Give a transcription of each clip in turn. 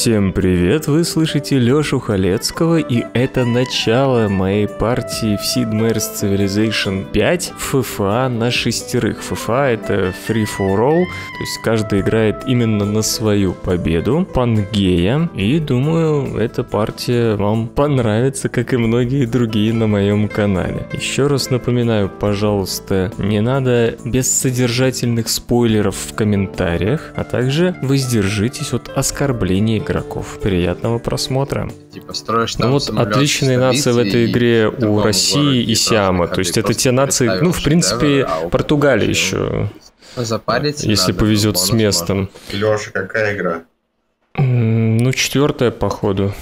Всем привет, вы слышите Лёшу Халецкого, и это начало моей партии в Sid Meier's Civilization 5 в FIFA на шестерых. FIFA это free for all, то есть каждый играет именно на свою победу, пангея, и думаю, эта партия вам понравится, как и многие другие на моем канале. Еще раз напоминаю, пожалуйста, не надо без содержательных спойлеров в комментариях, а также воздержитесь от оскорблений игроков. Приятного просмотра. Типа строишь Ну там вот самолёт отличные нации в этой игре у России городе, и Сиама. То есть это те нации, ну, в принципе, Португалия еще, Ну, Запариться если надо, повезет с местом. Леша, какая игра? Ну, четвертая, походу.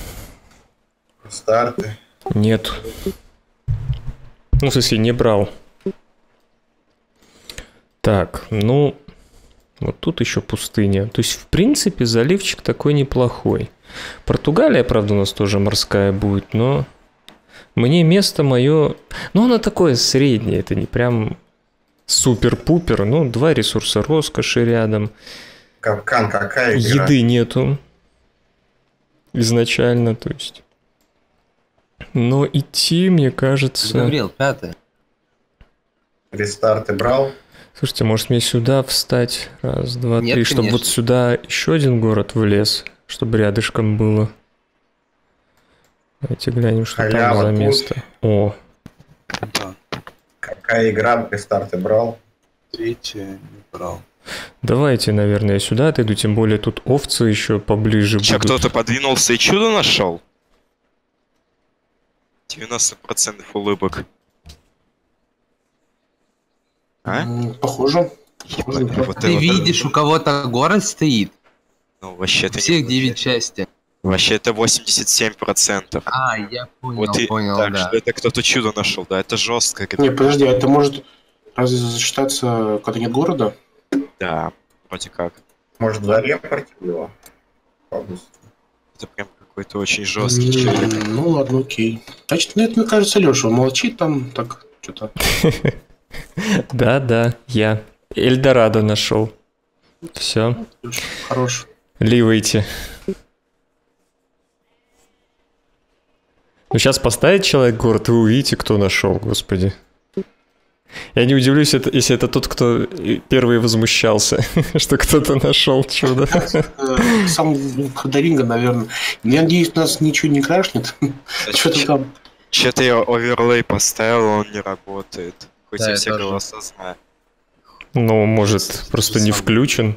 Старты. Нет. Ну, в смысле, не брал. Так, ну, вот тут еще пустыня. То есть, в принципе, заливчик такой неплохой. Португалия, правда, у нас тоже морская будет, но мне место мое... Ну, оно такое среднее, это не прям супер-пупер. Ну, два ресурса роскоши рядом. Капкан, какая игра? Еды нету изначально, то есть. Но идти, мне кажется... говорил, пятое. Рестарты брал? Слушайте, может мне сюда встать? Раз, два, Нет, три, чтобы вот конечно. сюда еще один город влез, чтобы рядышком было. Давайте глянем, что там Халява за место. О, Какая игра? Рестарты брал? Третье не брал. давайте, наверное, сюда отойду, тем более тут овцы еще поближе Че, будут. кто-то подвинулся и чудо нашел? 90% улыбок. А? Похоже. Похоже, вот Ты это- видишь, у кого-то город стоит. Ну, вообще это всех 9 части. Вообще это 87%. А, я понял, вот и понял, так, да. что это кто-то чудо нашел, да, это жестко. Не, подожди, а это может разве засчитаться, когда нет города? Да, вроде как. Может, за репорте было? Это прям какой-то очень жесткий. М, Ну ладно, окей. Значит, ну это, мне кажется, Леша, молчит там, так, что-то. Да, да, я. Эльдорадо нашел. Все, Хорош. ливайте. Ну, сейчас поставит человек город, вы увидите, кто нашел, господи. Я не удивлюсь, это- если это тот, кто первый возмущался, что кто-то нашел чудо. Сам Ходоринга, наверное. Я надеюсь, нас ничего не крашнет. Что-то там. Че-то я оверлей поставил, он не работает. Хоть Да, я я все тоже. голоса знаю. Ну, может, просто не включен.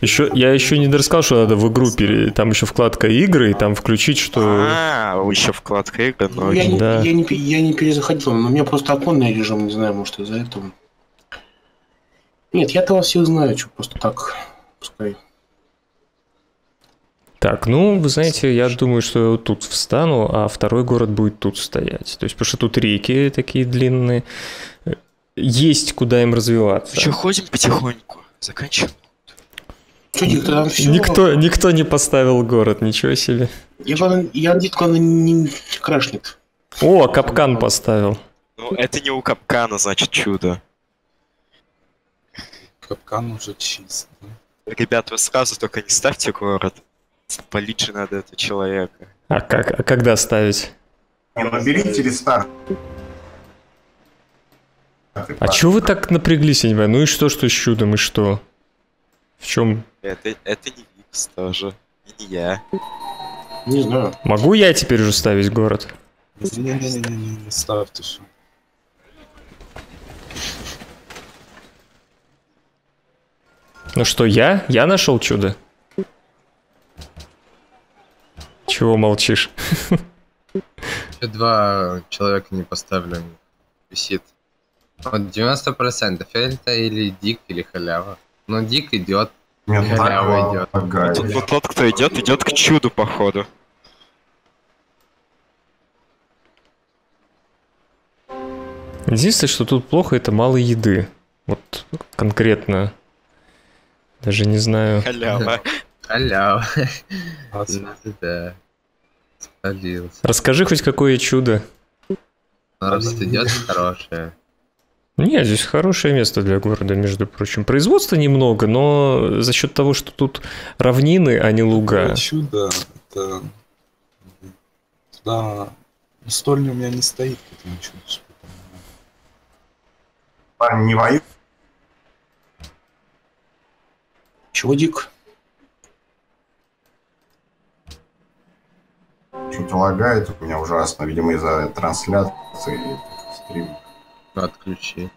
Еще, я еще не рассказал, что надо в игру, пере- там еще вкладка игры, и там включить, что... А, еще вкладка игры, но Ну, я, не, да. я, не, я не перезаходил, но у меня просто оконный режим, не знаю, может, из-за этого. Нет, я-то вас всех знаю, что просто так, пускай. Так, ну, вы знаете, я думаю, что я вот тут встану, а второй город будет тут стоять. То есть, потому что тут реки такие длинные. Есть куда им развиваться. Че, ходим потихоньку? Заканчиваем. Что, Дик, ты там все? Никто, никто не поставил город, ничего себе. Я, я надеюсь, главное, не, не крашнет. О, капкан поставил. Ну, это не у капкана, значит, чудо. Капкан уже чист. Ребят, вы сразу только не ставьте город. Полить надо этого человека. А как, а когда ставить? Не, наберите рестарт. А чё вы так напряглись, я не понимаю? Ну и что, что с чудом, и что? В чем? Это, это не Викс тоже. И не я. Не знаю. Могу я теперь уже ставить город? Не-не-не-не, не ставь ты что. Ну что, я? Я нашел чудо? Чего молчишь? Еще два человека не поставлен. Висит. Вот 90% это или дик, или халява. Но дик идет. Нет, Халява идет. Тут вот тот, кто идет, идет к чуду, походу. Единственное, что тут плохо, это мало еды. Вот конкретно. Даже не знаю. Халява. Халява. Да. Спалился. Расскажи хоть какое чудо. Рост идет хорошее. Нет, здесь хорошее место для города, между прочим. Производства немного, но за счет того, что тут равнины, а не луга. Чудо, это... Да, стольня у меня не стоит к этому чуду. Парни не воюют. Чего, Что-то лагает у меня ужасно, видимо, из-за трансляции стрима. Отключи.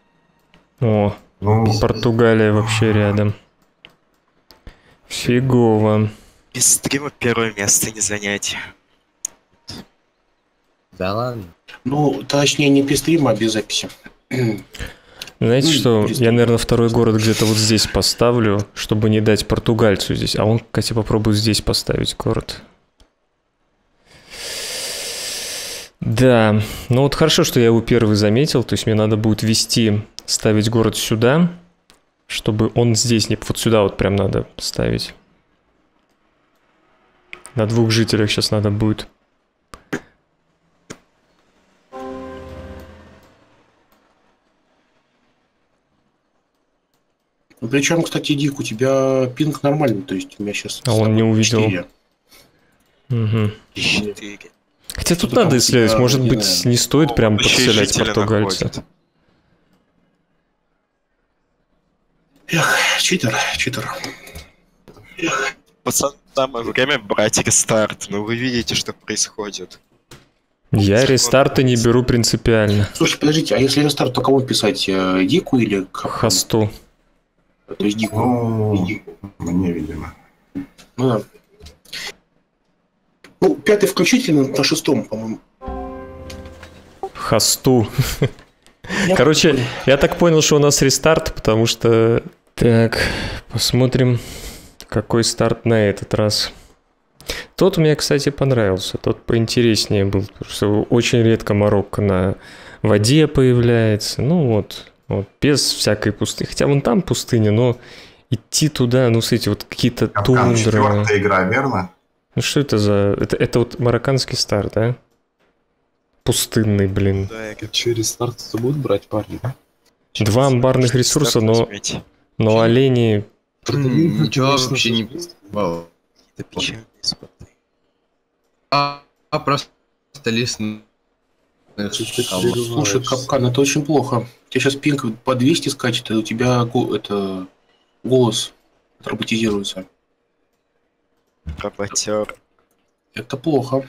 О, Ну, Португалия вообще рядом. Фигово. Без стрима первое место не занять. Да ладно. Ну, точнее, не без стрима, а без записи. Знаете Ну, что, я, наверное, второй город где-то вот здесь поставлю, чтобы не дать португальцу здесь. А он, кстати, попробует здесь поставить город. Да, ну вот хорошо, что я его первый заметил, то есть мне надо будет вести, ставить город сюда, чтобы он здесь не... Вот сюда вот прям надо ставить. На двух жителях сейчас надо будет. Ну, причем, кстати, Дик, у тебя пинг нормальный, то есть у меня сейчас... А он не увидел. Мгм. Четыре. Хотя тут надо там исследовать, может не быть, не стоит прям Еще и подселять португальца. Эх, читер, читер. Пацан, самое время брать рестарт. Ну вы видите, что происходит. Я рестарты не беру принципиально. Слушай, подождите, а если рестарт, то кому писать? э, Дику или как? Хосту. То есть Дику. ну, Дику. мне, видимо. Ну, да. Ну, пятый включительно на шестом, по-моему. Хосту. Я Короче, так я так понял, что у нас рестарт, потому что... Так, посмотрим, какой старт на этот раз. Тот мне, кстати, понравился. Тот поинтереснее был, потому что очень редко Марокко на воде появляется. Ну вот, вот без всякой пустыни. Хотя вон там пустыня, но идти туда, ну, смотрите, вот какие-то тундры. четвертая игра, верно? Ну что это за... Это, это вот марокканский старт, да? Пустынный, блин. Да, я Че, рестарт это будет брать парни, да? Два амбарных ресурса, но, но олени... Ничего вообще не... Вау. Это печальные споты. А, а просто лист... Слушай, капкан, это очень плохо. У тебя сейчас пинг по 200 скачет, и у тебя это голос роботизируется. Работер. Это плохо.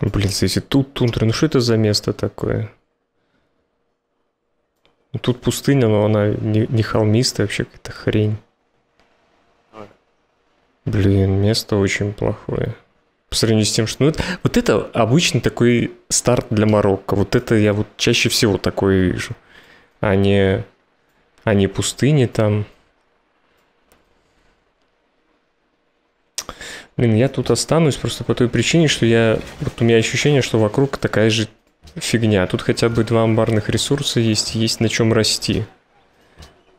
Блин, если тут тундра, ну что это за место такое? Ну, Тут пустыня, но она не, не холмистая, вообще какая-то хрень. Блин, место очень плохое. По сравнению с тем, что... Ну, это- вот это обычно такой старт для Марокко. Вот это я вот чаще всего такое вижу. А не, а не пустыни там. Блин, я тут останусь просто по той причине, что я... Вот у меня ощущение, что вокруг такая же фигня. Тут хотя бы два амбарных ресурса есть, есть на чем расти.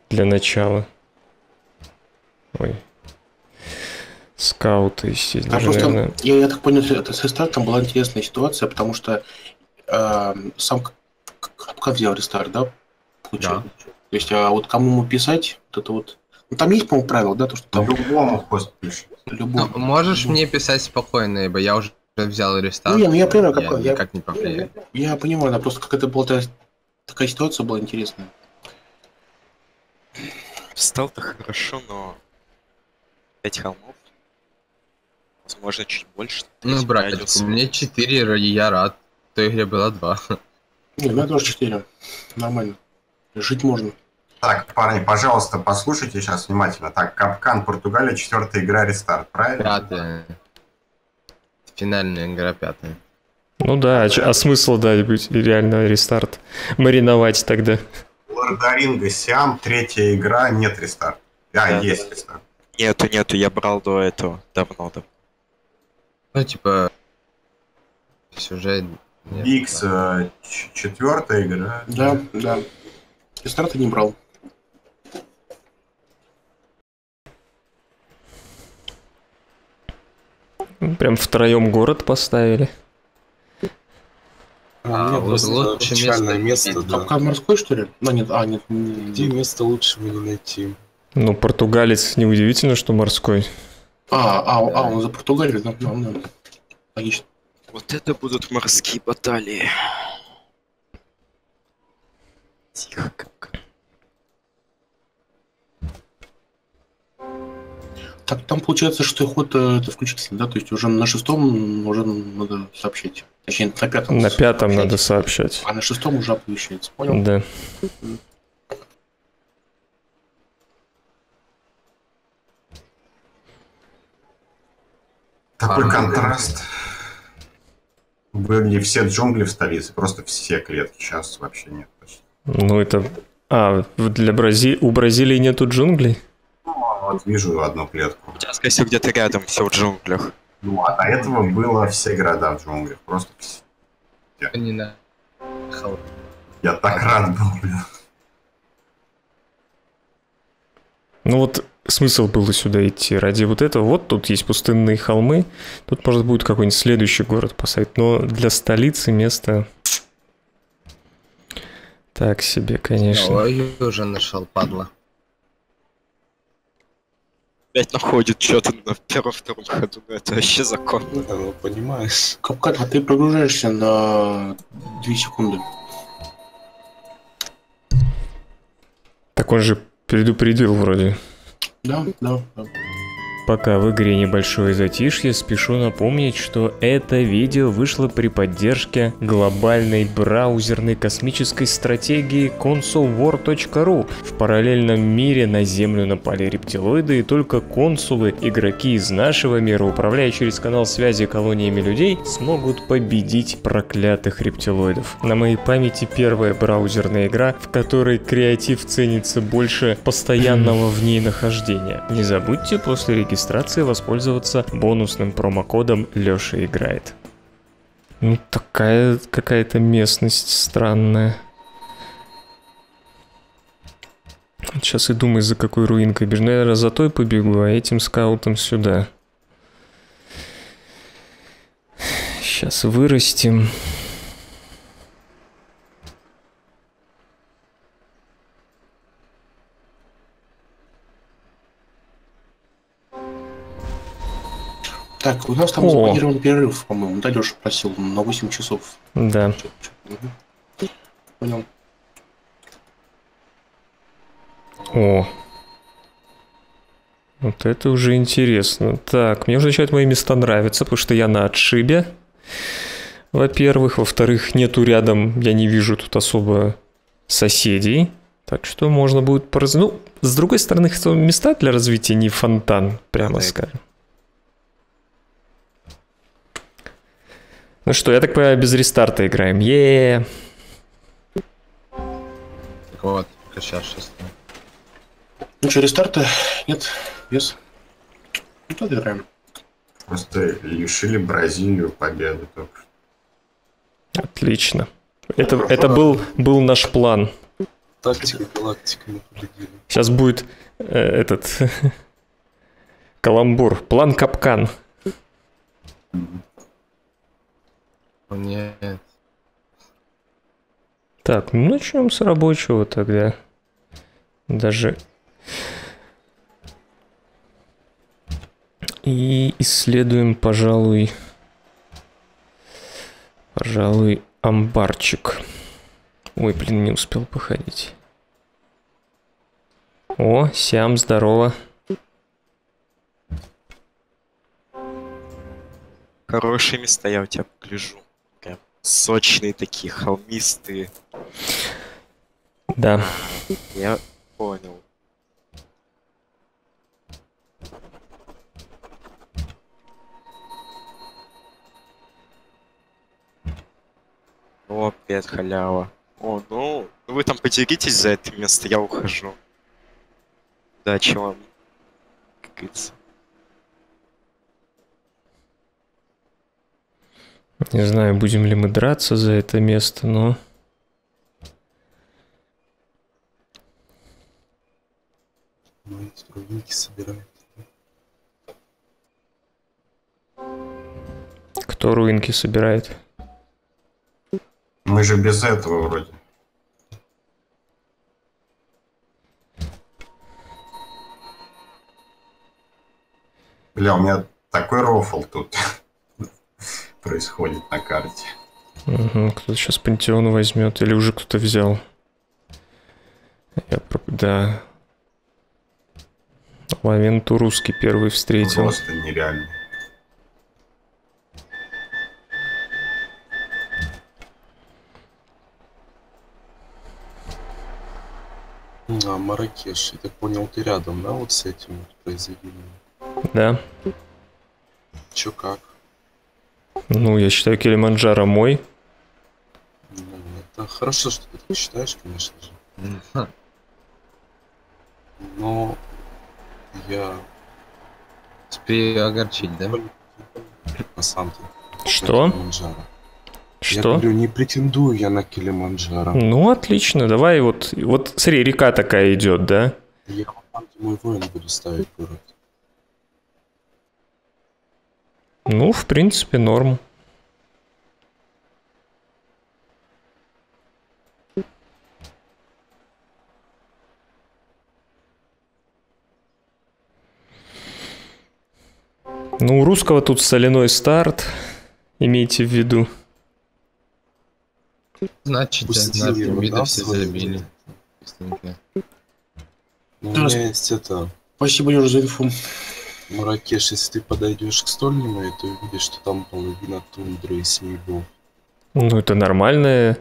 Для начала. Ой. Скауты, естественно. А просто, наверное. я, я так понял, это со стартом была интересная ситуация, потому что э, сам к- к- капкан взял рестарт, да? Получается. То есть, а вот кому ему писать, вот это вот... Ну, там есть, по-моему, правило, да, то, что там По-любому пост пишет. Любой... Ну, можешь мне писать спокойно, ибо я уже взял рестарт. Ну, не, ну я понимаю, я какой- я- никак не повлияю. Я понимаю, да, просто как это была та- такая ситуация была интересная. Встал-то хорошо, но... Пять холмов. Возможно, чуть больше. Ну, радиус. у меня 4, и я рад. В той игре было 2. Не, у меня тоже 4. Нормально. Жить можно. Так, парни, пожалуйста, послушайте сейчас внимательно. Так, Капкан, Португалия, четвертая игра, рестарт, правильно? Пятая. Финальная игра пятая. Ну да, а, а смысл, да, быть реально рестарт. Мариновать тогда. Лордаринга, Сиам, третья игра, нет рестарта. А, Да. есть рестарт. Нету, нету, я брал до этого. Давно, да. Ну, типа... Сюжет... нет, Икс, да. э, четвертая игра. Да, да. Рестарта не брал. Прям втроем город поставили. А, А, просто лучше место место, да. Капкан морской, что ли? Ну, нет, а, нет, не- Где место лучше мне не найти? Ну, португалец неудивительно, что морской. А, а, а, он за Португалию, да, да, да. Логично. Вот это будут морские баталии. Тихо как. Так, там получается, что ход э, это включительно, да? То есть уже на шестом уже надо сообщить. Точнее, на пятом. На пятом сообщать. надо сообщать. А на шестом уже оповещается. Понял? Да. Такой Ага. контраст. Были все джунгли в столице, просто все клетки. Сейчас вообще нет. почти. Ну, это... А, для Брази... у Бразилии нету джунглей? А вот вижу одну клетку. У тебя, скорее всего, где-то рядом все в джунглях. Ну, а до этого было все города в джунглях. Просто все. Не на Я так рад был, блин. Ну вот смысл было сюда идти ради вот этого. Вот тут есть пустынные холмы. Тут, может, будет какой-нибудь следующий город поставить. Но для столицы место... Так себе, конечно. Ой, уже нашел, падла. Опять находит что-то на первом-втором ходу. Ну, это вообще закон. Ну, да, ну, понимаешь. Капкан, а ты прогружаешься на 2 секунды. Так он же предупредил вроде. Да, да, да. Пока в игре небольшое затишье, спешу напомнить, что это видео вышло при поддержке глобальной браузерной космической стратегии consulwar.ru. В параллельном мире на Землю напали рептилоиды, и только консулы, игроки из нашего мира, управляя через канал связи колониями людей, смогут победить проклятых рептилоидов. На моей памяти первая браузерная игра, в которой креатив ценится больше постоянного в ней нахождения. Не забудьте после регистрации воспользоваться бонусным промокодом Леша играет. Ну, такая какая-то местность странная. Сейчас и думаю, за какой руинкой бежу. Наверное, за той побегу, а этим скаутом сюда. Сейчас вырастим. Так, у нас там О. запланирован перерыв, по-моему. Да, Леша просил на 8 часов. Да. Понял. О. Вот это уже интересно. Так, мне уже начинают мои места нравиться, потому что я на отшибе. Во-первых. Во-вторых, нету рядом, я не вижу тут особо соседей. Так что можно будет пораз... Ну, с другой стороны, места для развития не фонтан, прямо Да, скажем. Ну что, я так понимаю, без рестарта играем. е Так вот, сейчас шестой. Ну что, рестарта? Нет? Без? Ну, тогда играем. Просто лишили Бразилию победы только. что. Отлично. Это, это был, был наш план. Тактика галактика не победили. Сейчас будет э, этот каламбур. План капкан. О, Нет. Так, ну начнем с рабочего тогда. Даже и исследуем, пожалуй, пожалуй, амбарчик. Ой, блин, не успел походить. О, Сям, здорово. Хорошие места я у тебя гляжу. Сочные такие, холмистые. Да. Я понял. Опять халява. О, ну, ну вы там поделитесь за это место, я ухожу. Удачи вам. Как говорится. Не знаю, будем ли мы драться за это место, но... Собирают. Кто руинки собирает? Мы же без этого вроде. Бля, у меня такой рофл тут происходит на карте. Угу, кто-то сейчас пантеон возьмет, или уже кто-то взял. Я, про- да. Лавенту русский первый встретил. Просто нереально. А, Маракеш, я так понял, ты рядом, да, вот с этим вот произведением? Да. Чё как? Ну, я считаю Килиманджаро мой. Ну, это хорошо, что ты так считаешь, конечно же. Но я Успею огорчить, да? на самом деле. Что? Килиманджаро. Я Что? говорю, не претендую я на Килиманджаро. Ну, отлично, давай вот... Вот, смотри, река такая идет, да? Я там, где мой воин буду ставить город. Ну, в принципе, норм. Ну, у русского тут соляной старт, имейте в виду. Значит, пирамиду да, все свою забили. Ну, у меня есть это, Спасибо, Лёш, за инфу. Маракеш, если ты подойдешь к стольне моей, то увидишь, что там половина тундры и снегов. Ну, это нормальное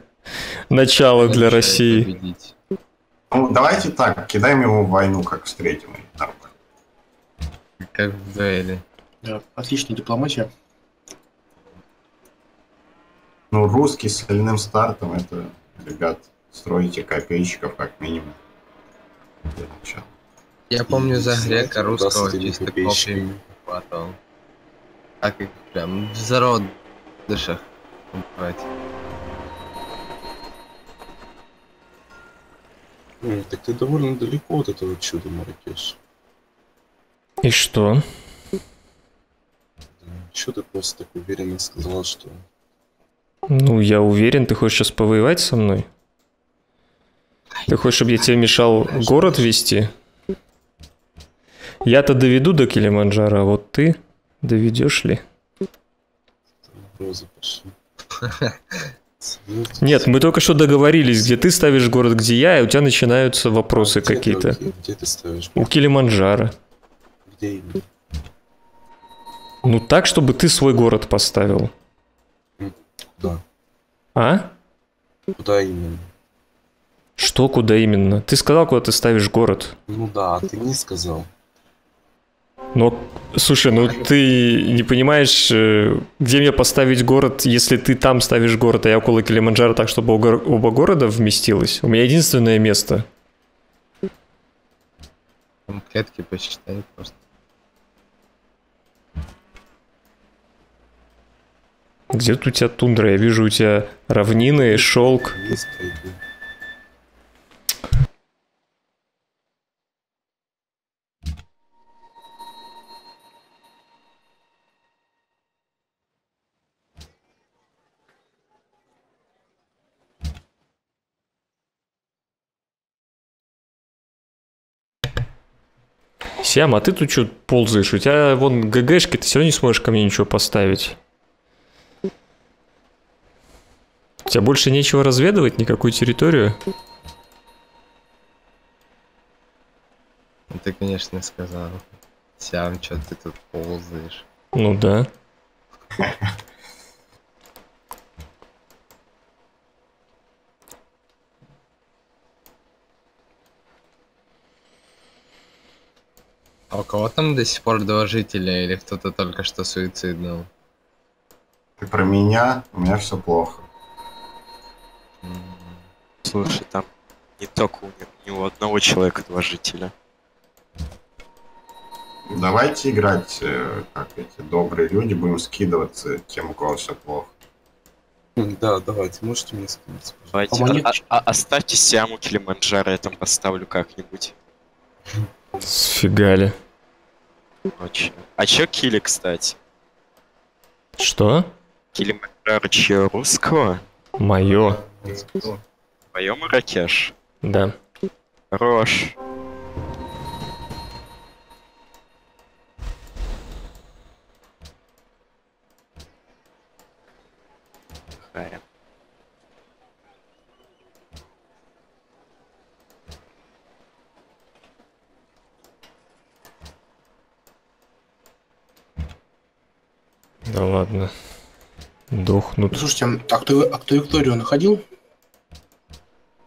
начало для России. победить. Ну, давайте так, кидаем его в войну, как встретим. и. Как в дуэли. Да, отличная дипломатия. Ну, русский с соляным стартом, это, ребят, строите копейщиков как минимум. Для начала. Я помню за грека русского чисто копьями хватал. Так их прям в зародышах убивать. М, так ты довольно далеко от этого чуда, Маракеш. И что? Чё ты просто так уверенно сказал, что... Ну, я уверен, ты хочешь сейчас повоевать со мной? Ты хочешь, чтобы я тебе мешал город вести? Я-то доведу до Килиманджаро, а вот ты доведешь ли? Нет, мы только что договорились, где ты ставишь город, где я, и у тебя начинаются вопросы А какие-то. Где ты ставишь? У Килиманджаро. Где именно? Ну так, чтобы ты свой город поставил. Да. А? Куда именно? Что, куда именно? Ты сказал, куда ты ставишь город. Ну да, а ты не сказал. Но, слушай, ну ты не понимаешь, э, где мне поставить город, если ты там ставишь город, а я около Килиманджаро, так, чтобы оба города вместилось? У меня единственное место. Там клетки посчитай просто. Где тут у тебя тундра? Я вижу у тебя равнины, шелк. Вниз Сям, а ты тут что ползаешь? У тебя вон ГГшки, ты все равно не сможешь ко мне ничего поставить. У тебя больше нечего разведывать, никакую территорию? Ну, Ты, конечно, сказал. Сям, что ты тут ползаешь? Ну да. А у кого там до сих пор два жителя или кто-то только что суициднул? Ты про меня, у меня все плохо. Слушай, там не только у, у одного человека два жителя. Давайте играть, э, как эти добрые люди, будем скидываться тем, у кого все плохо. Да, давайте, можете мне сказать? Давайте, А а- а- оставьте Сиаму Килиманджаро, я там поставлю как-нибудь. Сфигали. А чё? А чё Кили, кстати? Что? Килиманджаро чьё, русского? Мое. Твое Маракеш. Да. Хорош. Да ладно. Дохнут. Слушайте, а кто, а кто Викторию находил?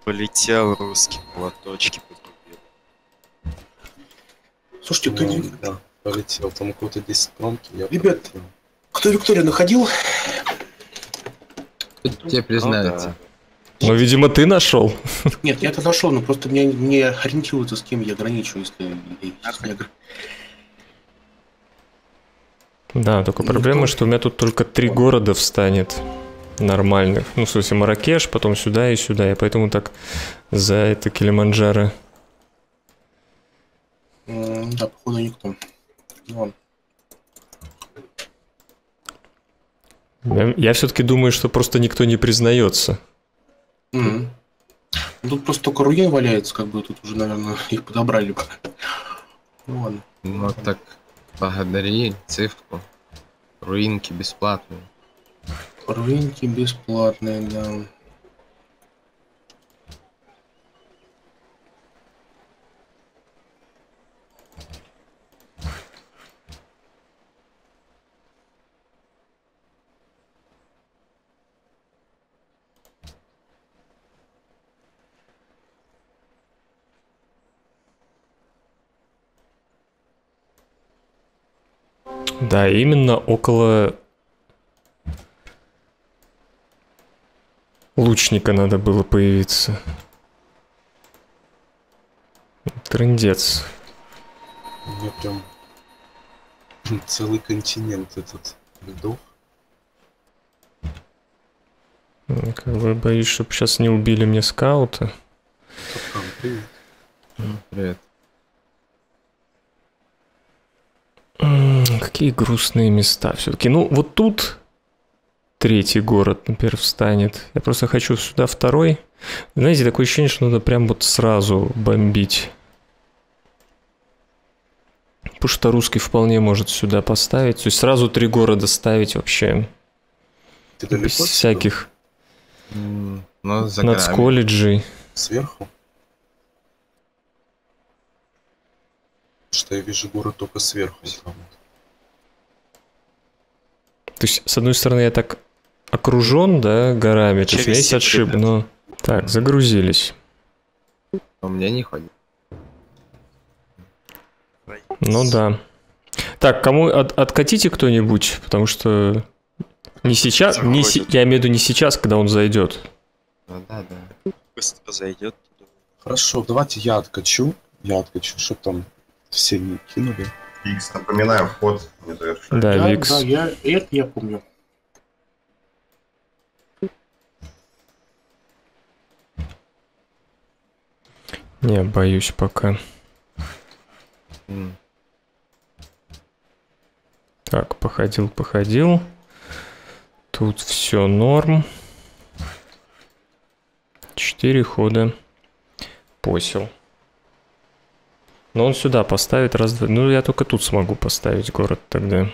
Полетел русский молоточки подрубил. Слушайте, кто, Ну, да, полетел. Там у кого-то 10 промки. Я Ребят. полетел. кто Викторию находил? Тебе Ну признается. да. Ну, видимо, ты нашел. Нет, я это нашел, но просто мне не ориентируется, с кем я граничу, если, если я гр- Да, только проблема, что у меня тут только три города встанет нормальных. Ну, в смысле, Маракеш, потом сюда и сюда. И поэтому так за это Килиманджаро. Да, походу никто. Ладно. Я, я все-таки думаю, что просто никто не признается. Ну, Тут просто только руин валяется, как бы тут уже, наверное, их подобрали бы. Ну ладно. Ну так, благодари цифру. Руинки бесплатные. Руинки бесплатные, да. Да, именно около лучника надо было появиться. Трындец. У меня прям целый континент этот льдов. Как бы боюсь, чтобы сейчас не убили мне скаута. Капкан, привет. Привет. Какие грустные места все-таки. Ну, вот тут третий город, например, встанет. Я просто хочу сюда второй. Знаете, такое ощущение, что надо прям вот сразу бомбить. Потому что русский вполне может сюда поставить. То есть сразу три города ставить вообще. Ты далеко Без всяких за горами. нацколледжей. Сверху? Что я вижу город только сверху. сразу. То есть, с одной стороны, я так окружен, да, горами. То есть, у меня есть Через отшиб, но... Так, загрузились. У меня не ходит. Ну да. Так, кому от- откатите кто-нибудь, потому что не сейчас, не се- я имею в виду не сейчас, когда он зайдет. Ну да, да. Быстро зайдет. Хорошо, давайте я откачу. Я откачу, чтоб там все не кинули. Икс, напоминаю, вход не завершен. Да, Да, Викс. да, я, это я помню. Не, боюсь пока. Так, походил, походил. Тут все норм. Четыре хода. Посел. Но он сюда поставит раз, два. Ну, я только тут смогу поставить город тогда.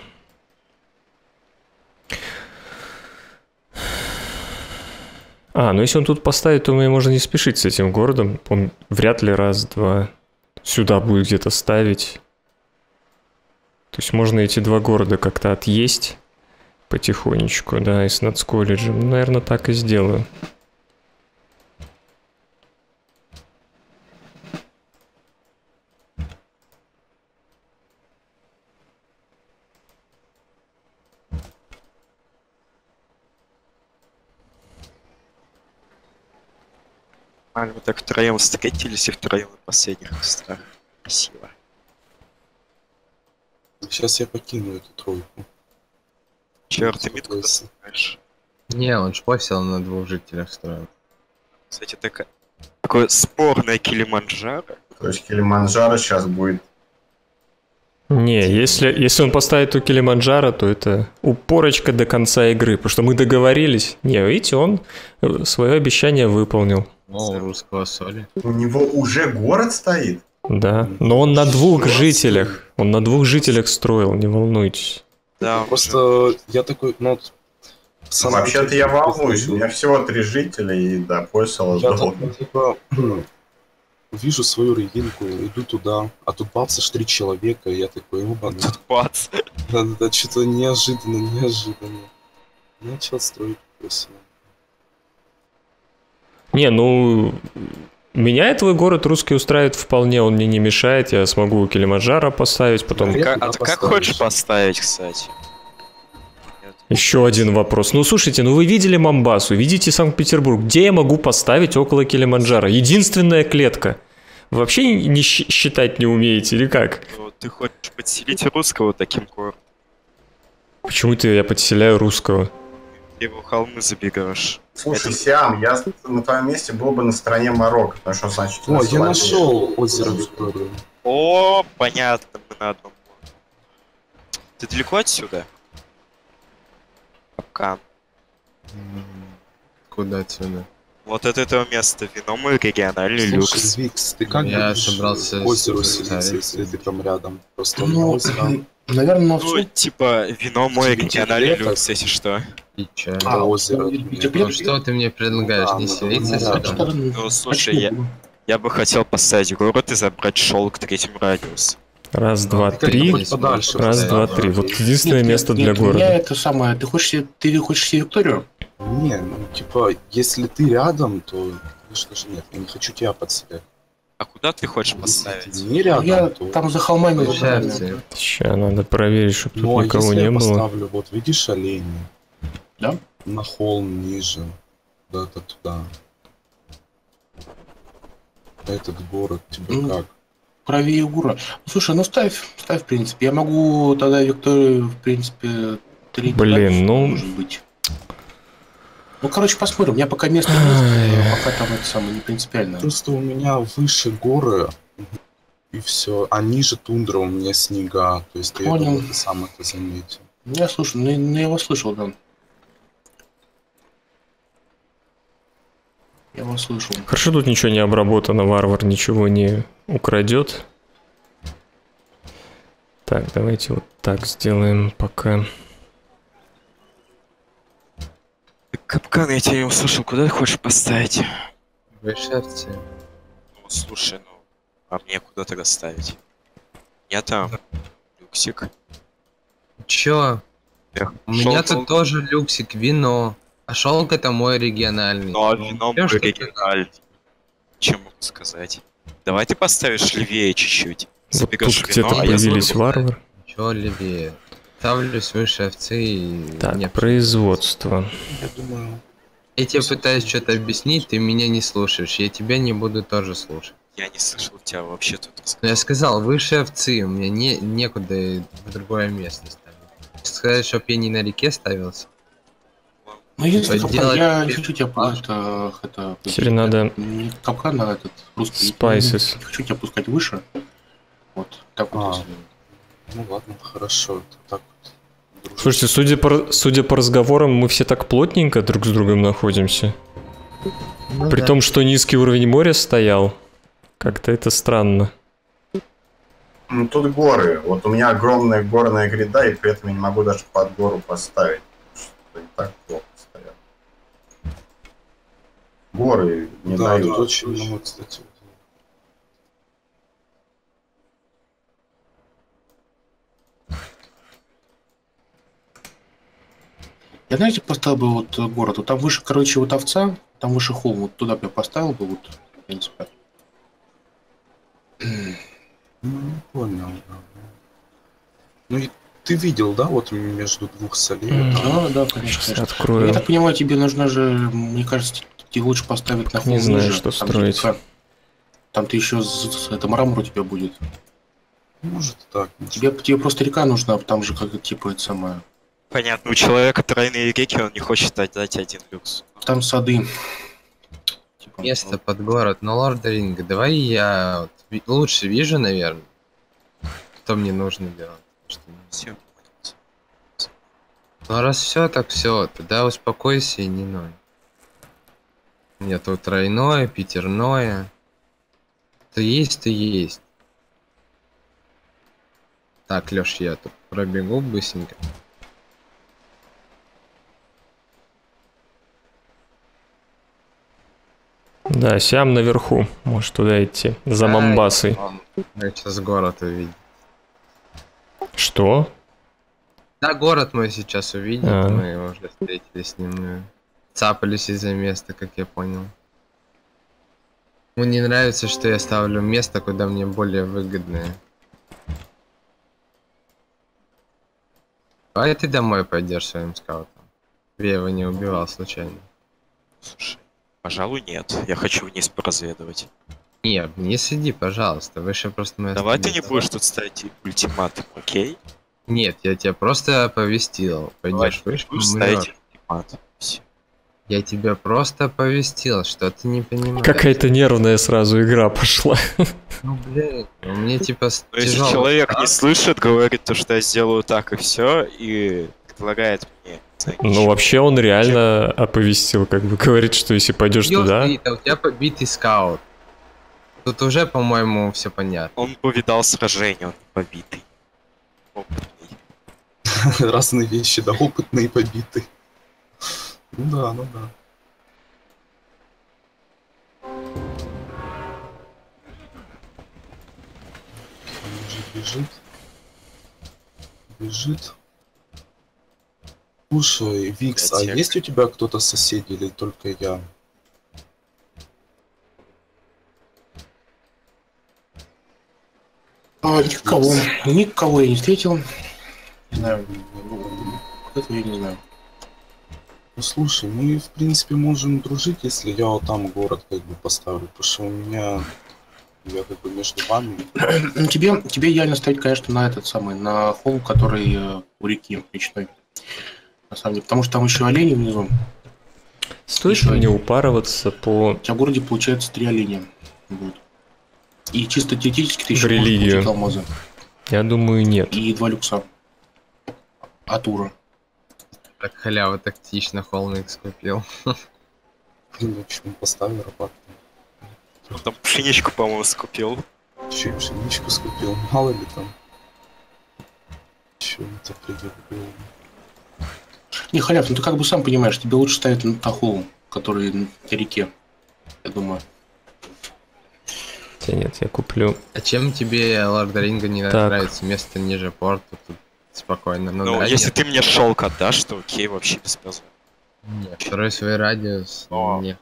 А, ну если он тут поставит, то мне можно не спешить с этим городом. Он вряд ли раз-два сюда будет где-то ставить. То есть можно эти два города как-то отъесть потихонечку, да, и с нацколледжем. Наверное, так и сделаю. А, мы так втроем встретились и втроем на последних местах. Красиво. Сейчас я покину эту тройку. Черт, ты митку знаешь. Не, он ж посел на двух жителях строил. Кстати, такая... Такое спорное Килиманджаро. То есть Килиманджаро сейчас будет Не, если, если он поставит у Килиманджаро, то это упорочка до конца игры, потому что мы договорились. Не, видите, он э, свое обещание выполнил. О, русского соли. У него уже город стоит? Да, но он на двух жителях. Он на двух жителях строил, не волнуйтесь. Да. Просто я такой, ну, вот, сам Вообще-то я волнуюсь. У меня всего три жителя, и да, Пойсела Я такой, типа, вижу свою регинку, иду туда, а тут бац, аж три человека, и я такой, ну, Бац. да-да-да, что-то неожиданно, неожиданно. Начал строить Пойсела. Не, ну, меня твой город русский устраивает вполне, он мне не мешает, я смогу у Килиманджаро поставить, потом туда а ты как хочешь поставить, кстати? Еще один вопрос. Ну, слушайте, ну вы видели Мамбасу, видите Санкт-Петербург, где я могу поставить около Килиманджаро? Единственная клетка. Вы вообще не считать не умеете или как? Ну, ты хочешь подселить русского таким городом? Почему-то я подселяю русского. Ты его холмы забегаешь. Слушай, Сиам, я на твоем месте был бы на стороне Марокко, потому что значит... О, я нашел озеро Викторию. О, понятно, мы на одном. Ты далеко отсюда? М, Куда отсюда? Вот от этого места вино мой региональный Слушай, люкс. Викс, ты как Я собрался с- селиться, если ты там рядом? Просто Ну, озеро. наверное, на Ну, всю... типа, вино мой региональный люкс, если что. И чё? А, озеро. Ну что ты мне предлагаешь, Да, не ну, селиться ну, да, сюда? Ну, слушай, я, я бы хотел поставить город и забрать шелк третьим радиус. Раз, два, три. подальше Раз, два, три. Вот единственное Нет, место нет, для нет, У меня города. это самое... Ты хочешь, себе- ты хочешь себе Викторию? Не, ну, типа, если ты рядом, то, конечно же, нет, я не хочу тебя подселять. А куда ты хочешь Если поставить? не рядом, Я то... там за холмами... Сейчас надо проверить, чтобы тут Ну, а никого если не я было. поставлю, вот видишь олени? Да? На холм ниже, куда-то туда. Этот город тебе Ну, как? Правее Гура. Ну, слушай, ну ставь, ставь, в принципе. Я могу тогда Викторию, в принципе, три Блин, ну- Может быть. Ну, короче, посмотрим. У меня пока место э, пока там это самое не принципиально. Просто у меня выше горы, и все. А ниже тундра у меня снега. То есть я Понял. думаю, ты сам это заметил. Я слушаю, ну, ну, я вас слышал, да. Я вас слышал. Хорошо, тут ничего не обработано, варвар ничего не украдет. Так, давайте вот так сделаем пока. Капкан, я тебя не услышал, куда ты хочешь поставить? Вышевцы. Ну, слушай, ну, а мне куда тогда ставить? Я там, люксик. Чё? Эх, У меня тут тоже люксик, вино. А шелк это мой региональный. Ну, а вино Чё, мой что ты- региональный. Чем могу сказать? Давай ты поставишь левее чуть-чуть. Вот тут где-то а появились варвар. Чё левее? Ставлюсь выше овцы и... Так, Нет. производство. Я думаю, Я тебе пытаюсь что-то объяснить, ты меня не слушаешь. Я тебя не буду тоже слушать. Я не слышал тебя вообще тут. Но я сказал, выше овцы, у меня не, некуда в другое место ставить. Сказать, чтоб я не на реке ставился. Ну, если Делать капкан, я теперь не хочу тебя плашку. это, это, Теперь надо не капкан, а этот русский. Spices. Не хочу тебя пускать выше. Вот, так вот. А. ну ладно, хорошо. Это так вот. дружить. Слушайте, судя по, судя по разговорам, мы все так плотненько друг с другом находимся. Ну При да. том, что низкий уровень моря стоял. Как-то это странно. Ну, тут горы. Вот у меня огромная горная гряда, и при этом я не могу даже под гору поставить. Что и так плохо. Горы не да, дают. тут очень много, кстати. Я, знаете, поставил бы вот э, город. Вот там выше, короче, вот овца, там выше холм. Вот туда бы я поставил бы, вот, в принципе. Ну, не понял. да. Ну, и ты видел, да, вот между двух солей? Там? Да, да, конечно. Сейчас конечно. открою. Я так понимаю, тебе нужно же, мне кажется, тебе лучше поставить на холм Не знаю, ниже. что Там строить. типа- Там ты еще это мрамор у тебя будет. Может так. может. Тебе, тебе просто река нужна, а там же как типа это самое. Понятно, у человека тройные реки, он не хочет отдать один люкс. Там сады. Типа, Место вот. под город, но Лорд Ринга, давай я вот лучше вижу, наверное. что мне нужно делать. Что... Все. Ну раз все, так все, тогда успокойся и не ной. Меня тут тройное, пятерное. То есть, то есть. Так, Леш, я тут пробегу быстренько. Да, Сям наверху. Можешь туда идти. За Ай, Мамбасой. он- Я сейчас город увидел. Что? Да, город мой сейчас увидит. А. Мы уже встретились с ним. Мы Цапались из-за места, как я понял. Ему не нравится, что я ставлю место, куда мне более выгодное. Давай ты домой пойдешь своим скаутом. Я его не убивал случайно. Слушай, пожалуй, нет. Я хочу вниз поразведывать. Не, не сиди, пожалуйста. Выше просто моя Давай ты не будешь тут ставить ультиматум, окей? Нет, я тебя просто оповестил. Пойдешь выше, ставить ультиматум. Всё. Я тебя просто оповестил, что ты не понимаешь. Какая-то нервная сразу игра пошла. Ну, блин, у меня типа если тяжелый человек не слышит, говорит то, что я сделаю так и все, и предлагает мне... Ну, вообще он реально оповестил, как бы говорит, что если пойдешь туда... У тебя побитый скаут. Тут уже, по-моему, все понятно. Он повидал сражение, он побитый. Опытный. Разные вещи, да, опытные и побитые. Ну да, ну да. Бежит. Бежит. Слушай, Викс, а есть у тебя кто-то соседи или только я? А, никого. Никого я не встретил. Не знаю. ну, Этого я не знаю. Ну слушай, мы в принципе можем дружить, если я вот там город как бы поставлю, потому что у меня я как бы между вами. Ну, тебе, тебе идеально ставить, конечно, на этот самый, на холм, который э, у реки речной. На самом деле, потому что там еще олени внизу. Стоит ли мне один. упарываться по... У тебя в городе получается три оленя будет. И чисто теоретически ты еще можешь религию. получить алмазы. Я думаю, нет. И два люкса. От ура. Так халява тактично холмик скупил. Блин, в общем, поставил рабат. Он там пшеничку, по-моему, скупил. И пшеничку скупил, мало ли там. Еще это придет в голову. Не, халяв, ну ты как бы сам понимаешь, тебе лучше ставить на холм, который на реке. Я думаю. Хотя нет, я куплю... А чем тебе Лорда Ринга не Так. нравится? Место ниже порта, тут спокойно. Ну, Ну, да, если нет. ты мне шелк отдашь, то окей, вообще без проблем. Нет, второй свой радиус. Но- Нет.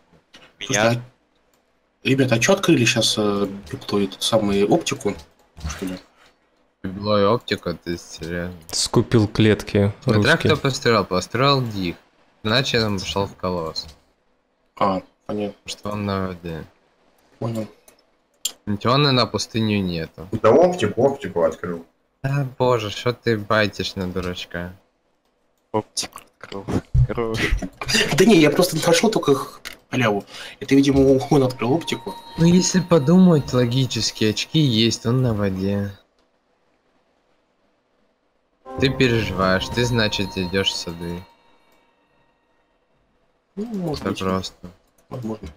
Слушай, Меня... а- Ребята, а что открыли сейчас э, кто этот самый оптику? Что ли? Есть серьезно. Скупил клетки Смотря русские. кто построил. Построил Дик. Иначе он пошел в колосс. А, понятно, что он на воде. понял. Антиона на пустыню нету. Да оптику, оптику открыл. А, боже, что ты байтишь на дурачка? Оптику открыл. Хорош. Да не, я просто нашел только халяву. Это, видимо, он открыл оптику. Ну, если подумать логически, очки есть, он на воде. Ты переживаешь, ты, значит, идешь в сады. Ну, может Это быть, просто. возможно.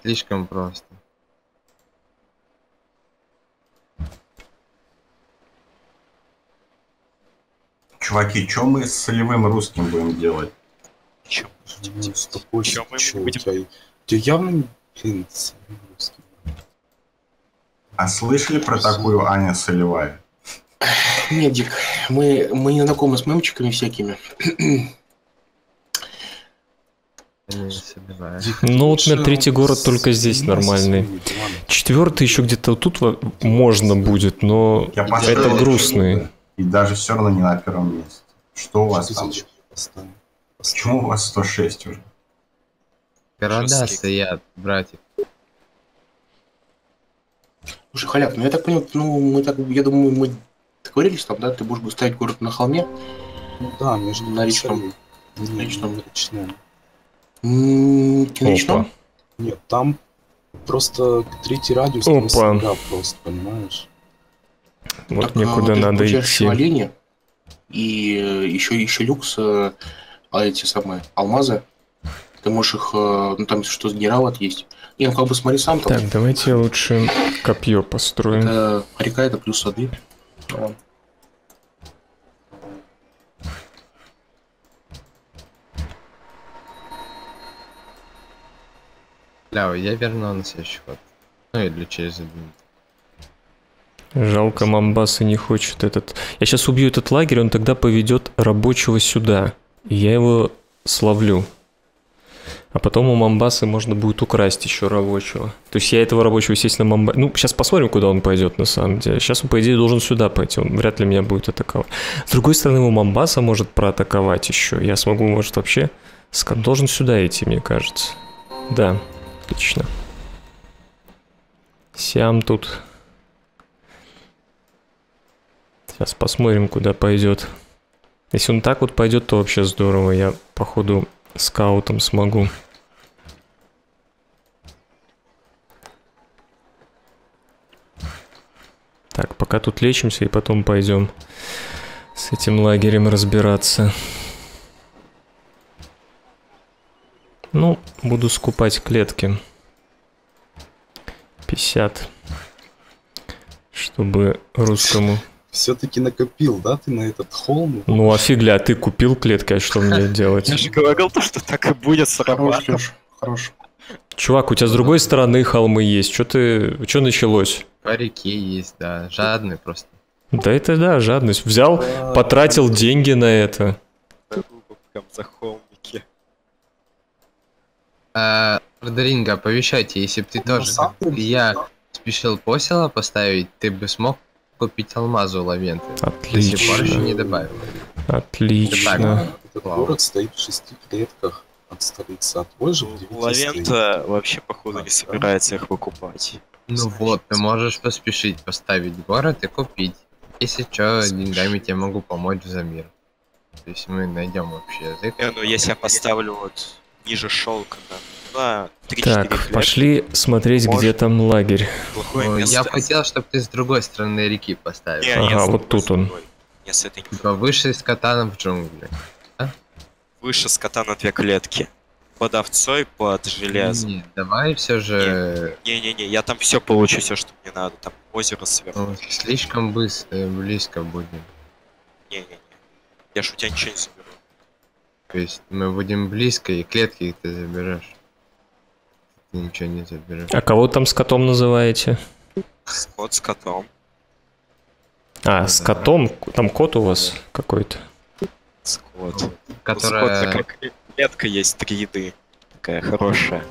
Слишком просто. Чуваки, что мы с солевым русским будем делать? Тобой Чё мы будем- тебя явно, блин, с- русский. А слышали про такую Аня Солевая? Нет, Дик, мы, мы не знакомы с мемчиками всякими. Ну, вот, например, третий город только здесь нормальный. Четвертый еще где-то вот тут можно будет, но Я это грустный. И даже все равно не на первом месте. Что у вас Что там? Почему у вас 106 уже? Города Жесткий. стоят, братик. Слушай, халяв, ну я так понял, ну мы так, я думаю, мы договорились там, да? Ты будешь ставить город на холме. Ну да, между На речном. На речном. на речном. Ты речном? Нет, там просто третий радиус Опа. там просто, понимаешь? Вот Так, мне а, куда ты надо идти. оленя и э, еще, еще люкс, э, а эти самые алмазы. Ты можешь их, э, ну там что генералат есть. Не, ну как бы смотри сам, там Так, давайте лучше копье построим. это река, это плюс сады. Вот. Бля, я верну на следующий ход. Ну или через один. Жалко, Мамбаса не хочет этот. Я сейчас убью этот лагерь, он тогда поведет рабочего сюда. И я его словлю. А потом у Мамбасы можно будет украсть еще рабочего. То есть я этого рабочего, естественно, Мамба... Ну, сейчас посмотрим, куда он пойдет на самом деле. Сейчас он, по идее, должен сюда пойти. Он вряд ли меня будет атаковать. С другой стороны, его Мамбаса может проатаковать еще. Я смогу, может, вообще... Должен сюда идти, мне кажется. Да, отлично. Сиам тут Сейчас посмотрим, куда пойдет. Если он так вот пойдет, то вообще здорово. Я, походу, скаутом смогу. Так, пока тут лечимся и потом пойдем с этим лагерем разбираться. Ну, буду скупать клетки. 50. Чтобы русскому Все-таки накопил, да, ты на этот холм? Ну а фигля, ты купил клетки, а что мне делать? Я же говорил, то, что так и будет срабатывать. Хорош. Чувак, у тебя с другой стороны холмы есть. Что ты... Что началось? По реке есть, да. Жадный просто. Да это да, жадность. Взял, потратил деньги на это. За холмики. А, Родеринга, оповещайте, если бы ты Ну, тоже, сам как я, спешил посела поставить, ты бы смог купить алмазы у Лавенты. До сих пор еще Отлично. не добавил. Отлично. Этот город стоит в шести клетках от столицы, твой же. Лавента вообще, походу, не собирается их выкупать. Ну вот, ты можешь поспешить поставить город и купить. Если что, деньгами тебе могу помочь за мир. То есть мы найдем вообще язык. Не, ну если я поставлю вот ниже шелка, да, на 3-4 Так, клетки, пошли смотреть, где Может. там лагерь. я бы хотел, чтобы ты с другой стороны реки поставил. Не, Ага, с вот другой тут он. Не, с этой не Типа выше из катана в джунгли. Выше скота на две клетки. Под овцой, под железом. Не, давай все же Не-не-не, я там все получу, все, что мне надо. Там озеро сверху. ну, слишком быстро, близко будем. Не-не-не. Я ж у тебя ничего не заберу. То есть мы будем близко, и клетки ты заберешь. Ты ничего не заберешь. А кого там с котом называете? Скот с котом. А, с котом? Там кот у вас какой-то. Скот. Скот, Которая... такая клетка есть, три еды. Такая хорошая.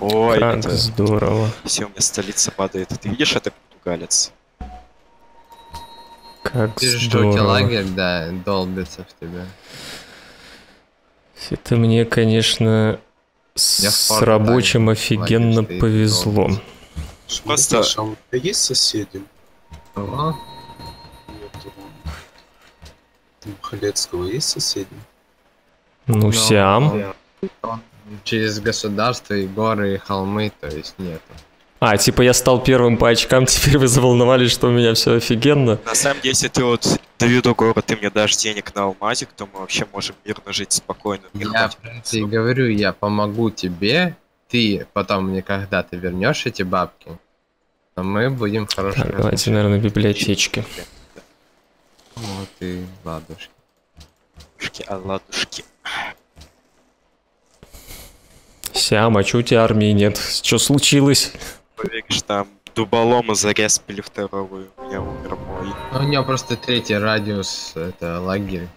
Ой, Как это... здорово. Все, у меня столица падает. Ты видишь, это португалец? Как Вижу, что у тебя здорово. лагерь, да, долбится в тебя. Это мне, конечно, с рабочим офигенно повезло. А у тебя есть соседи? У Халецкого есть соседи? Ну, Но Сиам. он Через государство и горы, и холмы, то есть нету. А, типа я стал первым по очкам, теперь вы заволновались, что у меня все офигенно. На самом деле, если ты вот доведу город, ты мне дашь денег на алмазик, то мы вообще можем мирно жить спокойно. Я, в хватит. принципе, и говорю, я помогу тебе, ты потом мне когда-то вернешь эти бабки, но мы будем хорошо Так, давайте, наверное, библиотечки. Вот и ладушки. Ладушки, а ладушки. Сиам, а чё у тебя армии нет? Что случилось? Поверишь, там дуболома зареспили второго, у меня умер мой. Ну, у него просто третий радиус, это лагерь.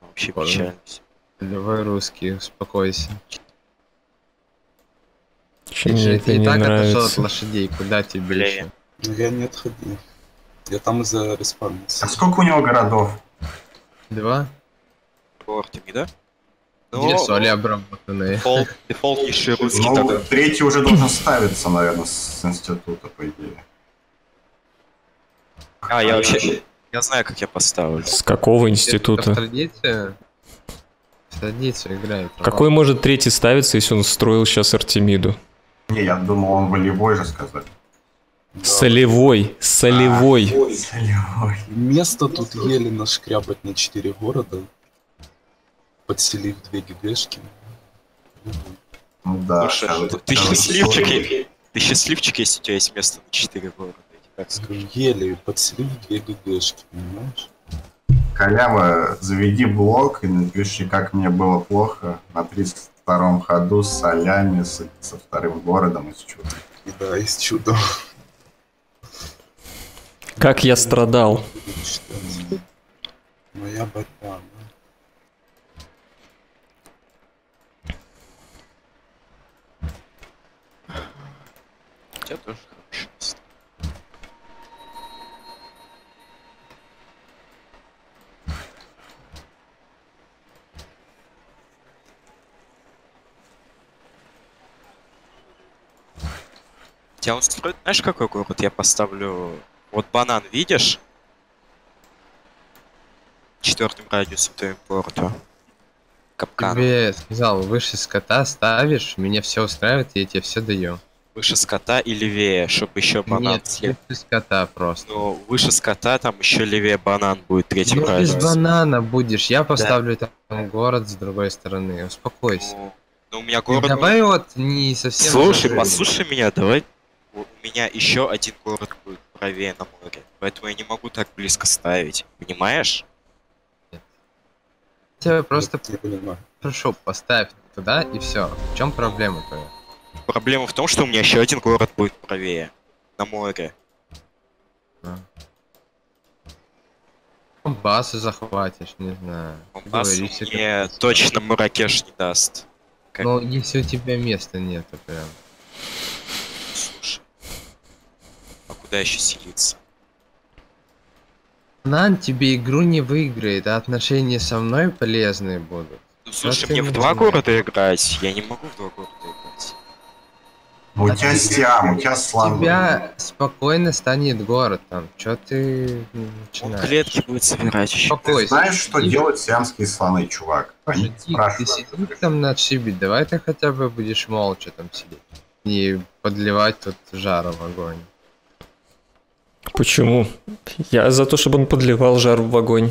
Вообще печально. Любой русский, успокойся. Ты мне же это и не так отошел от нравится? лошадей, куда тебе еще? Ну, я не отходил. Я там из-за респавнился. А сколько у него городов? Два? Портами, да? Ну, соли обработанные. дефолт, дефолтнейший русский Ну, тогда. третий уже должен ставиться, наверное, с института, по идее. А, я вообще... Я знаю, как я поставлю. С какого Это института? традицию? В традицию играет. Какой может третий ставиться, если он строил сейчас Артемиду? Не, я думал, он волевой же сказать. Солевой, солевой. Ой, Место тут еле нашкрябать на 4 города, подселив две ГГшки. Ну да. Сейчас- ты- счастливчик, и- ты счастливчик, если у тебя есть место на 4 города. я тебе так скажу. Говорю, Еле подселив две ГГшки, понимаешь? Халява, заведи блог и напиши, как мне было плохо на 32-м ходу с солями, с- со вторым городом и с чудом. И да, из чудо. Как я страдал. Моя борьба, тебя тоже хорошее место. Тебя устроит, знаешь, какой город я поставлю? Вот банан, видишь? Четвертым радиусом твоим порту. Капкан. Тебе сказал, выше скота ставишь, меня все устраивает, я тебе все даю. Выше скота и левее, чтобы еще банан Нет, выше скота просто. Ну, выше скота там еще левее банан будет третьим Ну, без радиусом. банана будешь, я поставлю там город с другой стороны, успокойся. Ну, ну, у меня И город... давай вот не совсем... Слушай, послушай меня, давай. У меня еще один город будет правее на море. Поэтому я не могу так близко ставить. Понимаешь? Тебя просто Я понимаю. прошу, поставь туда и все. В чем проблема твоя? Проблема в том, что у меня еще один город будет правее. На море. Базу захватишь, не знаю. Договорись, как мне это точно Маракеш не даст. как- Ну, если у тебя места нету прям. Слушай. А куда еще селиться? Нан тебе игру не выиграет, а отношения со мной полезные будут. Ну, слушай, ты мне в два города играть. Я не могу в два города играть. У тебя Сиам, у тебя У слон. тебя спокойно станет город там. Чё ты Он начинаешь? клетки будет собирать еще. Ты знаешь, что Сиди- делают сиамские слоны, чувак? Они Подожди, ты сидишь там на отшибе, давай ты хотя бы будешь молча там сидеть. Не подливать тут жару в огонь. Почему? Я за то, чтобы он подливал жар в огонь.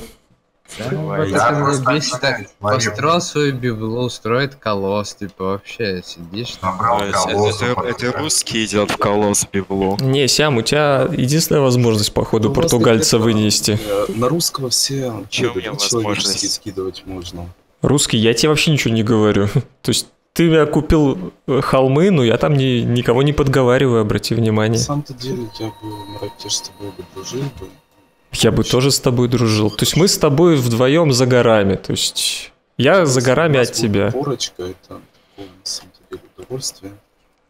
Да, Давай, вот я это просто меня бесит, так объясняю человеку. построил свою библу, строит колосс, типа вообще сидишь там. Есть колоссу, это, это подставил. русские идет в колосс библу. Не, Сям, у тебя единственная возможность, походу, Ну, португальца это- вынести. Э, На русского все человеческие скидывать можно. Русский, я тебе вообще ничего не говорю. То есть ты меня купил э, холмы, но я там ни- никого не подговариваю, обрати На внимание. самом-то деле я бы, Маракеш, с тобой бы дружил бы. Я бы тоже с тобой дружил. То есть мы с тобой вдвоем за горами. То есть я за горами от тебя. Порочка, это на самом деле, удовольствие.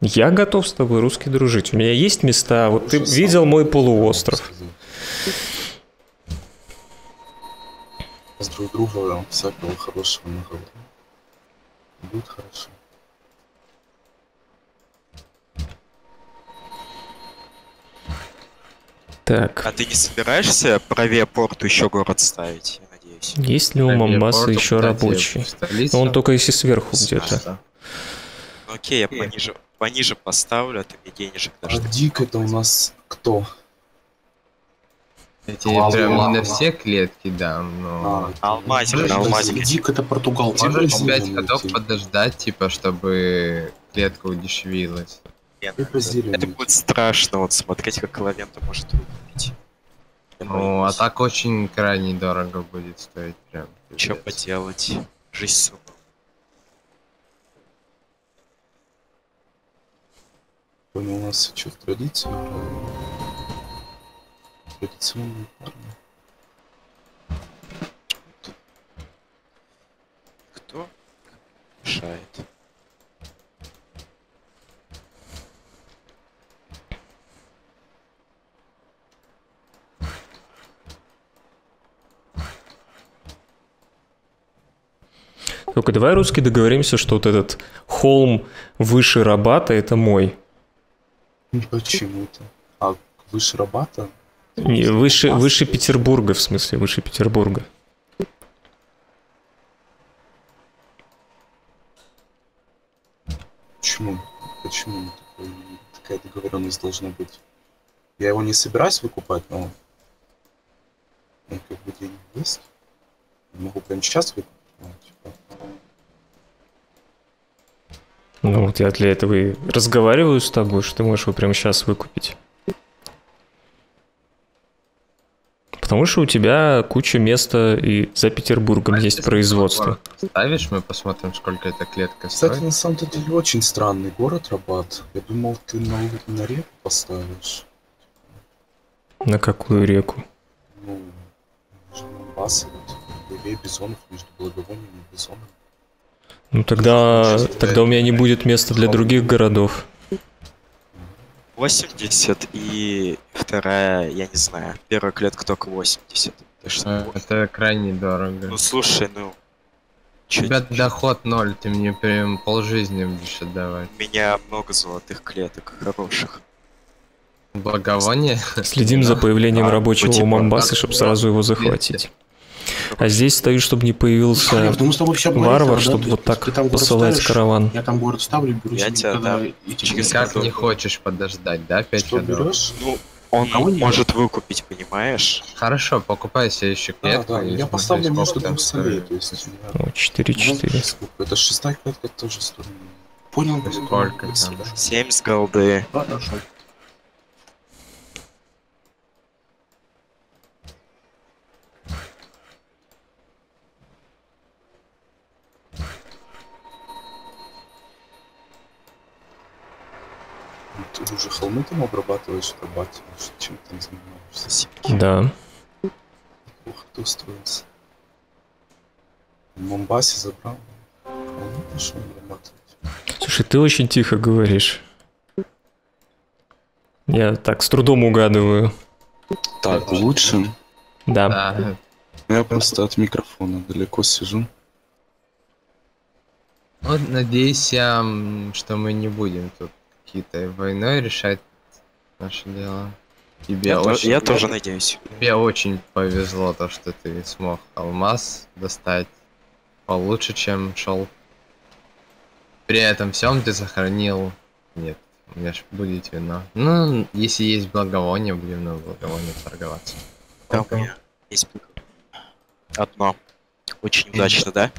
Я готов с тобой, русский, дружить. У меня есть места. Вот ты видел мой полуостров. С друг друга всякого хорошего наговорим. Будет хорошо. Так, А ты не собираешься правее порту еще город ставить, я надеюсь? есть ли у Мамбаса еще рабочий? Но он только если сверху где-то. Ну окей, я пониже, пониже поставлю, а ты мне денежек А дашь. Дик это у нас кто? Я тебе прям не на все клетки дам, но... А, Алмазик, Подожди, алмазик. Дик это Португал. Можешь нужно 5 найти? ходов подождать, типа, чтобы клетка удешевилась. Это будет страшно, вот смотреть, как Лавента может выкупить. Ну, а так очень крайне дорого будет стоить прям. Что поделать? Жизнь с умом. Понял, у нас что в традицию? Традиционные парни. Кто мешает? Только давай, русский, договоримся, что вот этот холм выше Рабата это мой. Почему-то. А выше Рабата? Не, выше, выше Петербурга, в смысле, выше Петербурга. Почему? Почему такой- такая договоренность должна быть? Я его не собираюсь выкупать, но ну, как бы деньги есть. Могу прямо сейчас выкупить. Ну, вот я для этого и разговариваю с тобой, что ты можешь его прямо сейчас выкупить. Потому что у тебя куча места и за Петербургом есть производство. Ставишь, мы посмотрим, сколько эта клетка Кстати, стоит. на самом-то деле очень странный город Рабат. Я думал, ты на, на реку поставишь. На какую реку? Ну, Монбасой, вот, Бизонов, между Благовониями и Бизоном. Ну тогда, тогда у меня не будет места для других городов. 80 и вторая, я не знаю, первая клетка только 80. Так что, Э, Это крайне дорого. ну слушай, ну... У чё тебя доход ноль, ты мне прям полжизни будешь отдавать. У меня много золотых клеток хороших. Благовоние? Следим за появлением А, рабочего у да, чтобы сразу его захватить. А здесь стоит, чтобы не появился Олег, ну мы с тобой все варвар, чтобы вот так посылать караван. Я там город ставлю, беру Я тебя эти через. Как не хочешь подождать, да, пять Что годов? берешь? Ну, он Кого может выкупить, понимаешь? Хорошо, покупай себе еще Да, клетку. да, и я поставлю между там солей, то есть... у меня- О, 4-4. Сколько? Это шестая клетка тоже стоит. Понял? Сколько там? 70 голды. Хорошо. Ты уже холмы там обрабатываешь, обрабатываешь, чем ты занимаешься? Да. Плохо ты устроился. В Момбасе забрал. Холмы пошел обрабатывать. Слушай, ты очень тихо говоришь. Я так с трудом угадываю. Так, лучше. Да. Да, Я просто от микрофона далеко сижу. вот надеюсь я, что мы не будем тут какие-то войной решать наше дело. Тебе Я, очень, я тоже надеюсь. тебе очень повезло то, что ты смог алмаз достать получше, чем шел. При этом всем ты сохранил. Нет, у меня ж будет вино. Ну, если есть благовоние, будем на благовоние торговаться. Да, у меня есть одно. Очень удачно, да?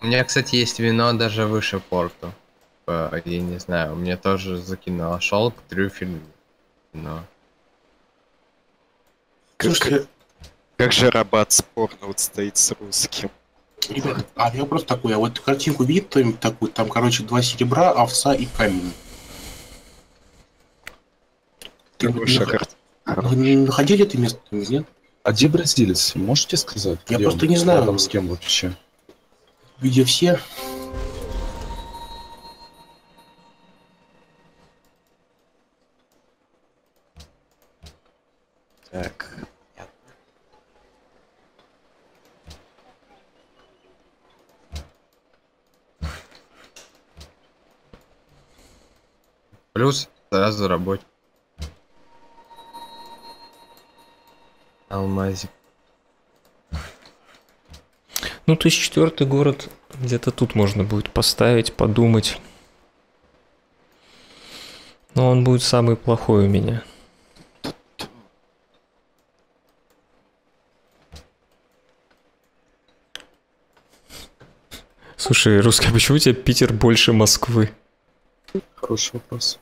У меня, кстати, есть вино даже выше порту. Э, Я не знаю, мне тоже закинуло шелк, трюфель, но... Слушайте, Как же рабат спорно вот стоит с русским. ребят, а я вопрос такой, а вот картинку видит кто-нибудь такую, там, короче, два серебра, овса и камень. Хорошая не- карта. Вы не находили это место, нет? А где бразилец? Можете сказать? Я просто он? не знаю. Рядом с кем вообще? Где все? Так. Плюс сразу работать. Алмазик. Ну, то есть четвертый город где-то тут можно будет поставить, подумать. Но он будет самый плохой у меня. Слушай, русский, а почему у тебя Питер больше Москвы? Хороший вопрос.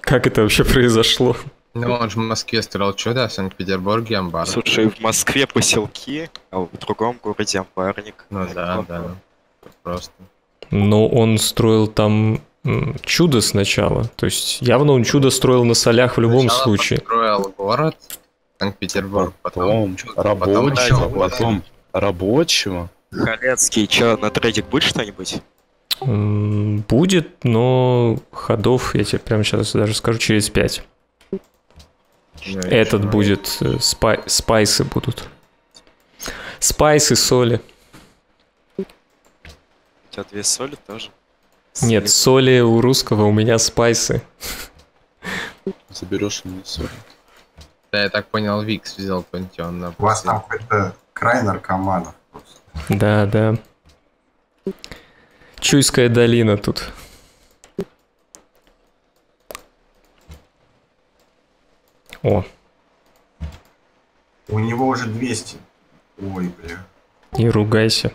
Как это вообще произошло? Ну, он же в Москве строил чудо, а в Санкт-Петербурге амбар. Слушай, в Москве поселки, а в другом городе амбарник. Ну да, да. Просто. Но он строил там чудо сначала. То есть явно он чудо строил на солях в любом Сначала случае. построил город, Санкт-Петербург, потом... Потом чудо, потом рабочего, ещё потом рабочего. Халецкий, чё, на трейдик будет что-нибудь? Будет, но ходов, я тебе прямо сейчас даже скажу, через 5. Ну, Этот будет, э, спай- спайсы будут. Спайсы, соли. У тебя две соли тоже? Нет, соли у русского, у меня спайсы. Заберешь мне все. Да, я так понял, Викс взял пантеон на У вас там какой-то край наркоманов просто. Да, да. Чуйская долина тут. О, У него уже 200. Ой, бля. не ругайся.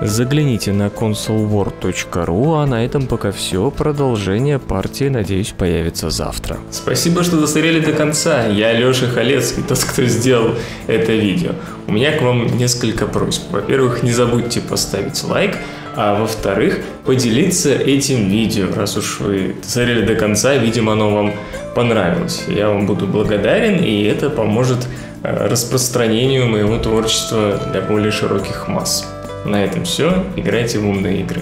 Загляните на consolwar.ru, а на этом пока все. Продолжение партии, надеюсь, появится завтра. Спасибо, что досмотрели до конца. Я Леша Халецкий, тот, кто сделал это видео. У меня к вам несколько просьб. Во-первых, не забудьте поставить лайк, а во-вторых, поделиться этим видео, раз уж вы досмотрели до конца, видимо, оно вам понравилось. Я вам буду благодарен, и это поможет э, распространению моего творчества для более широких масс. На этом все. Играйте в умные игры.